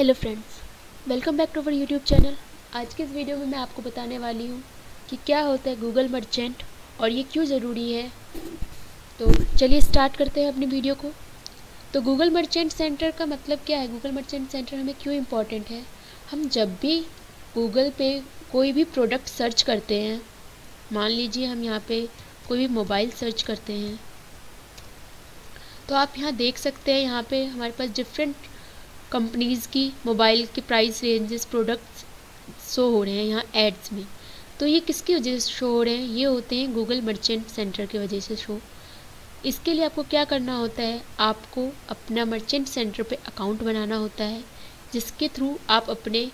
Hello friends welcome back to our YouTube channel आज के इस वीडियो में मैं आपको बताने वाली हूँ कि क्या होता है गूगल मर्चेंट और ये क्यों ज़रूरी है। तो चलिए स्टार्ट करते हैं अपनी वीडियो को। तो गूगल मर्चेंट सेंटर का मतलब क्या है? गूगल मर्चेंट सेंटर हमें क्यों इम्पोर्टेंट है? हम जब भी गूगल पे कोई भी प्रोडक्ट सर्च करते हैं, मान लीजिए हम यहाँ पे कोई भी मोबाइल सर्च करते हैं तो आप यहाँ देख सकते हैं यहाँ पे हमारे पास डिफरेंट कंपनीज़ की मोबाइल के प्राइस रेंजेस प्रोडक्ट्स शो हो रहे हैं यहाँ एड्स में। तो ये किसकी वजह से शो हो रहे हैं? ये होते हैं गूगल मर्चेंट सेंटर की वजह से शो इसके लिए आपको क्या करना होता है? आपको अपना मर्चेंट सेंटर पे अकाउंट बनाना होता है, जिसके थ्रू आप अपने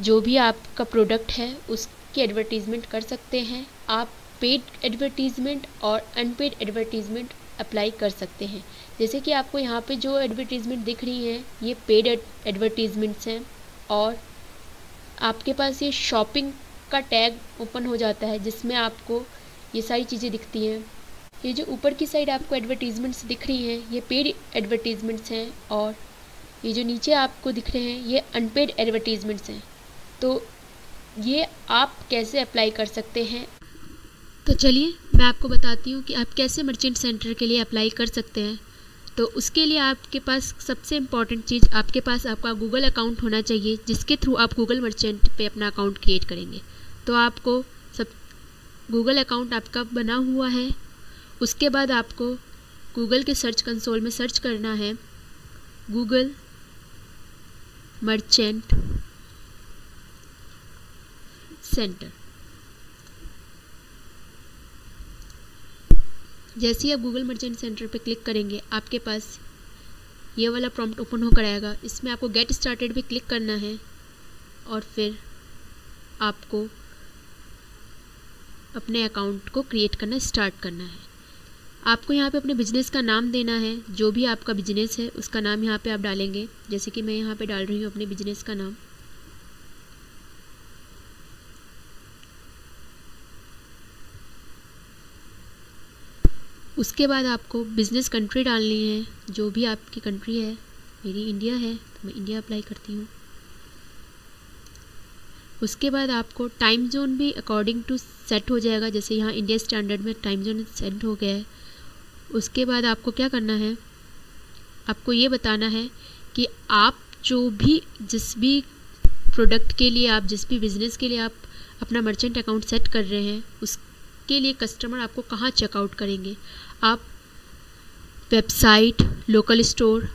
जो भी आपका प्रोडक्ट है, उसकी एडवर्टीज़मेंट कर सकते हैं। आप पेड एडवर्टीज़मेंट और अनपेड एडवर्टीज़मेंट अप्लाई कर सकते हैं। जैसे कि आपको यहाँ पे जो एडवर्टीज़मेंट दिख रही हैं, ये पेड एडवर्टीज़मेंट्स हैं और आपके पास ये शॉपिंग का टैग ओपन हो जाता है जिसमें आपको ये सारी चीज़ें दिखती हैं। ये जो ऊपर की साइड आपको एडवर्टीज़मेंट्स दिख रही हैं, ये पेड एडवर्टीज़मेंट्स हैं और ये जो नीचे आपको दिख रहे हैं, ये अनपेड एडवर्टीज़मेंट्स हैं। तो ये आप कैसे अप्लाई कर सकते हैं? तो चलिए, मैं आपको बताती हूँ कि आप कैसे मर्चेंट सेंटर के लिए अप्लाई कर सकते हैं। तो उसके लिए आपके पास सबसे इंपॉर्टेंट चीज़ आपके पास आपका गूगल अकाउंट होना चाहिए, जिसके थ्रू आप गूगल मर्चेंट पे अपना अकाउंट क्रिएट करेंगे। तो आपको सब गूगल अकाउंट आपका बना हुआ है। उसके बाद आपको गूगल के सर्च कंसोल में सर्च करना है। गूगल मर्चेंट सेंटर जैसे ही आप गूगल मर्चेंट सेंटर पर क्लिक करेंगे, आपके पास ये वाला प्रॉम्प्ट ओपन होकर आएगा। इसमें आपको गेट स्टार्टेड भी क्लिक करना है और फिर आपको अपने अकाउंट को क्रिएट करना स्टार्ट करना है। आपको यहाँ पे अपने बिज़नेस का नाम देना है, जो भी आपका बिज़नेस है, उसका नाम यहाँ पे आप डालेंगे। जैसे कि मैं यहाँ पे डाल रही हूँ अपने बिज़नेस का नाम। उसके बाद आपको बिज़नेस कंट्री डालनी है, जो भी आपकी कंट्री है, मेरी इंडिया है तो मैं इंडिया अप्लाई करती हूँ। उसके बाद आपको टाइम जोन भी अकॉर्डिंग टू सेट हो जाएगा, जैसे यहाँ इंडिया स्टैंडर्ड में टाइम जोन सेट हो गया है। उसके बाद आपको क्या करना है, आपको ये बताना है कि आप जो भी, जिस भी प्रोडक्ट के लिए आप, जिस भी बिज़नेस के लिए आप अपना मर्चेंट अकाउंट सेट कर रहे हैं, उस के लिए कस्टमर आपको कहाँ चेकआउट करेंगे? आप वेबसाइट लोकल स्टोर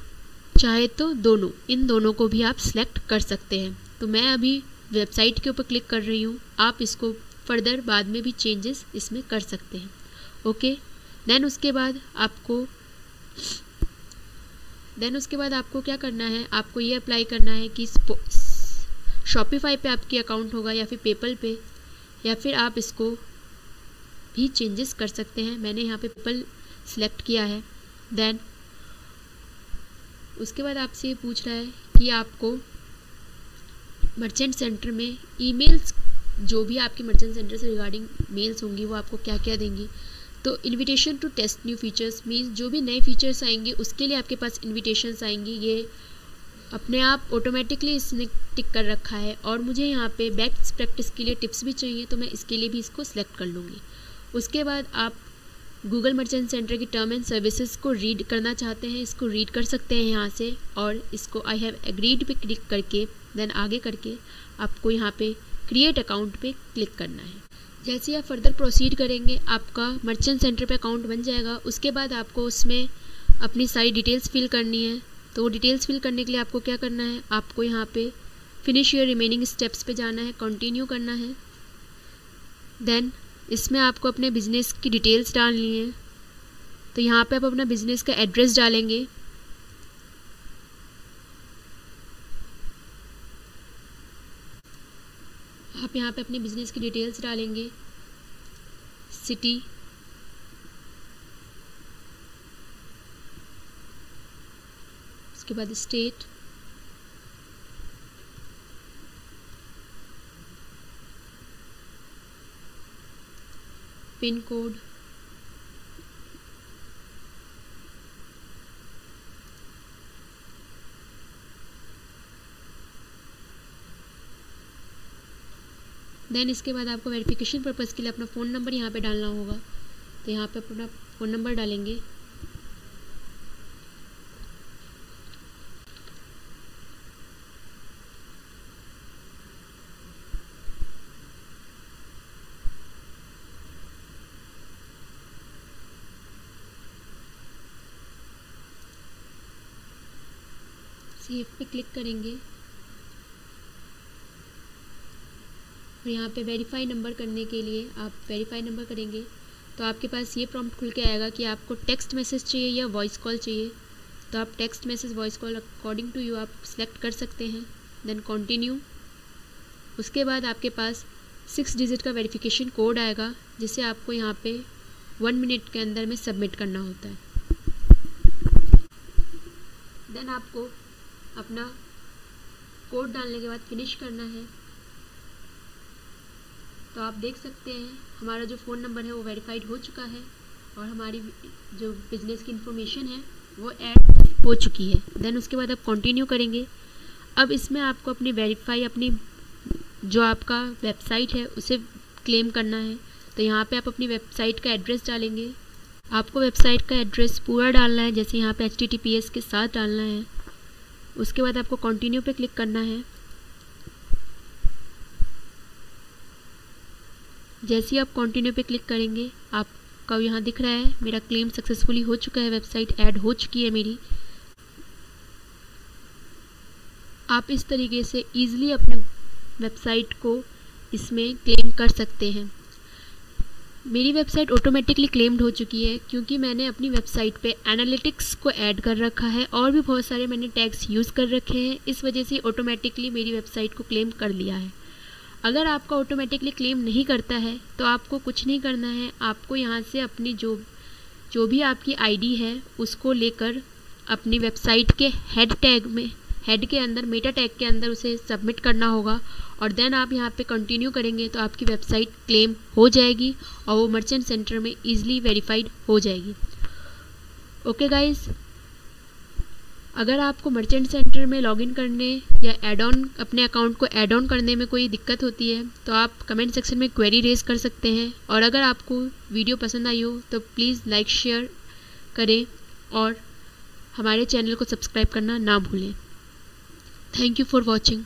चाहे तो दोनों, इन दोनों को भी आप सिलेक्ट कर सकते हैं। तो मैं अभी वेबसाइट के ऊपर क्लिक कर रही हूँ। आप इसको फर्दर बाद में भी चेंजेस इसमें कर सकते हैं। ओके देन उसके बाद आपको देन उसके बाद आपको क्या करना है? आपको ये अप्लाई करना है कि शॉपिफाई पे आपकी अकाउंट होगा या फिर पेपल पे, या फिर आप इसको भी चेंजेस कर सकते हैं। मैंने यहाँ पे पीपल सिलेक्ट किया है। देन उसके बाद आपसे ये पूछ रहा है कि आपको मर्चेंट सेंटर में ईमेल्स जो भी आपके मर्चेंट सेंटर से रिगार्डिंग मेल्स होंगी, वो आपको क्या क्या देंगी? तो invitation to test new features means जो भी नए फीचर्स आएँगे, उसके लिए आपके पास इनविटेशंस आएँगी। ये अपने आप ऑटोमेटिकली इसने टिक कर रखा है। और मुझे यहाँ पे बेस्ट प्रैक्टिस के लिए टिप्स भी चाहिए तो मैं इसके लिए भी इसको सिलेक्ट कर लूँगी। उसके बाद आप गूगल मर्चेंट सेंटर की टर्म एंड सर्विसेज़ को रीड करना चाहते हैं, इसको रीड कर सकते हैं यहाँ से और इसको आई हैव एग्रीड पे क्लिक करके देन आगे करके आपको यहाँ पे क्रिएट अकाउंट पे क्लिक करना है। जैसे आप फर्दर प्रोसीड करेंगे, आपका मर्चेंट सेंटर पे अकाउंट बन जाएगा। उसके बाद आपको उसमें अपनी सारी डिटेल्स फिल करनी है। तो डिटेल्स फिल करने के लिए आपको क्या करना है? आपको यहाँ पे फिनिश योर रिमेनिंग स्टेप्स पे जाना है कंटिन्यू करना है। देन इसमें आपको अपने बिज़नेस की डिटेल्स डालनी है। तो यहाँ पे आप अपना बिज़नेस का एड्रेस डालेंगे। आप यहाँ पे अपने बिज़नेस की डिटेल्स डालेंगे। सिटी उसके बाद स्टेट पिन कोड। देन इसके बाद आपको वेरिफिकेशन पर्पज़ के लिए अपना फ़ोन नंबर यहाँ पे डालना होगा। तो यहाँ पे अपना फ़ोन नंबर डालेंगे। सेव पे क्लिक करेंगे। और यहाँ पे वेरीफाई नंबर करने के लिए आप वेरीफाई नंबर करेंगे। तो आपके पास ये प्रॉम्प्ट खुल के आएगा कि आपको टेक्स्ट मैसेज चाहिए या वॉइस कॉल चाहिए। तो आप text message voice call according to you आप सिलेक्ट कर सकते हैं। देन कंटिन्यू उसके बाद आपके पास सिक्स डिजिट का वेरिफिकेशन कोड आएगा, जिसे आपको यहाँ पे वन मिनट के अंदर में सबमिट करना होता है। देन आपको अपना कोड डालने के बाद फिनिश करना है। तो आप देख सकते हैं, हमारा जो फ़ोन नंबर है वो वेरीफाइड हो चुका है और हमारी जो बिज़नेस की इन्फॉर्मेशन है वो ऐड हो चुकी है। देन उसके बाद आप कंटिन्यू करेंगे। अब इसमें आपको अपनी वेरीफाई अपनी जो आपका वेबसाइट है उसे क्लेम करना है। तो यहाँ पे आप अपनी वेबसाइट का एड्रेस डालेंगे। आपको वेबसाइट का एड्रेस पूरा डालना है, जैसे यहाँ पे एच के साथ डालना है। उसके बाद आपको कंटिन्यू पे क्लिक करना है। जैसे ही आप कंटिन्यू पे क्लिक करेंगे, आपका यहाँ दिख रहा है, मेरा क्लेम सक्सेसफुली हो चुका है वेबसाइट ऐड हो चुकी है मेरी। आप इस तरीके से ईज़िली अपने वेबसाइट को इसमें क्लेम कर सकते हैं। मेरी वेबसाइट ऑटोमेटिकली क्लेम्ड हो चुकी है क्योंकि मैंने अपनी वेबसाइट पे एनालिटिक्स को ऐड कर रखा है और भी बहुत सारे मैंने टैग्स यूज़ कर रखे हैं। इस वजह से ऑटोमेटिकली मेरी वेबसाइट को क्लेम कर लिया है। अगर आपका ऑटोमेटिकली क्लेम नहीं करता है तो आपको कुछ नहीं करना है। आपको यहाँ से अपनी जो जो भी आपकी आईडी है, उसको लेकर अपनी वेबसाइट के हेड टैग में हेड के अंदर मेटा टैग के अंदर उसे सबमिट करना होगा और देन आप यहाँ पे कंटिन्यू करेंगे तो आपकी वेबसाइट क्लेम हो जाएगी और वो मर्चेंट सेंटर में ईजिली वेरीफाइड हो जाएगी। ओके गाइस अगर आपको मर्चेंट सेंटर में लॉगिन करने या एड ऑन अपने अकाउंट को एड ऑन करने में कोई दिक्कत होती है तो आप कमेंट सेक्शन में क्वेरी रेज कर सकते हैं। और अगर आपको वीडियो पसंद आई हो तो प्लीज़ लाइक शेयर करें और हमारे चैनल को सब्सक्राइब करना ना भूलें। Thank you for watching